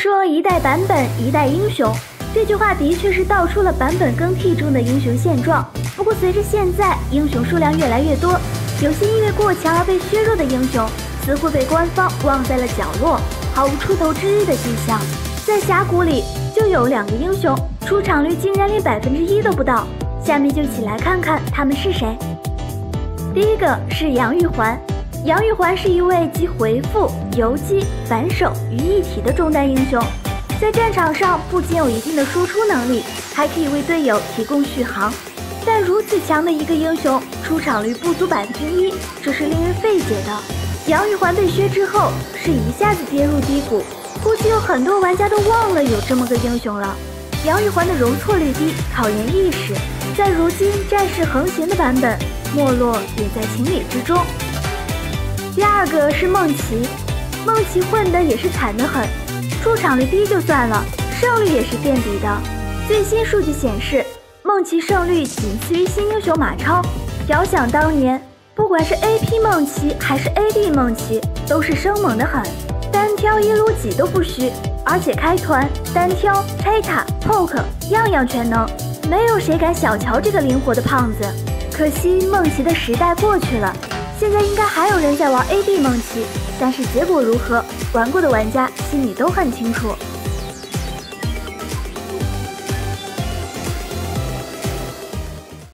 说一代版本一代英雄，这句话的确是道出了版本更替中的英雄现状。不过随着现在英雄数量越来越多，有些因为过强而被削弱的英雄，似乎被官方忘在了角落，毫无出头之日的迹象。在峡谷里就有两个英雄，出场率竟然连百分之一都不到。下面就一起来看看他们是谁。第一个是杨玉环。杨玉环是一位集回复、游击、反手于一体的中单英雄，在战场上不仅有一定的输出能力，还可以为队友提供续航。但如此强的一个英雄，出场率不足百分之一，这是令人费解的。杨玉环被削之后，是一下子跌入低谷，估计有很多玩家都忘了有这么个英雄了。杨玉环的容错率低，考验意识，在如今战事横行的版本，没落也在情理之中。第二个是梦琪，梦琪混的也是惨得很，出场率低就算了，胜率也是垫底的。最新数据显示，梦琪胜率仅次于新英雄马超。遥想当年，不管是 AP 梦琪还是 AD 梦琪，都是生猛的很，单挑一撸几都不虚，而且开团、单挑、拆塔、poke 样样全能，没有谁敢小瞧这个灵活的胖子。可惜梦琪的时代过去了。现在应该还有人在玩 AD 梦奇，但是结果如何，玩过的玩家心里都很清楚。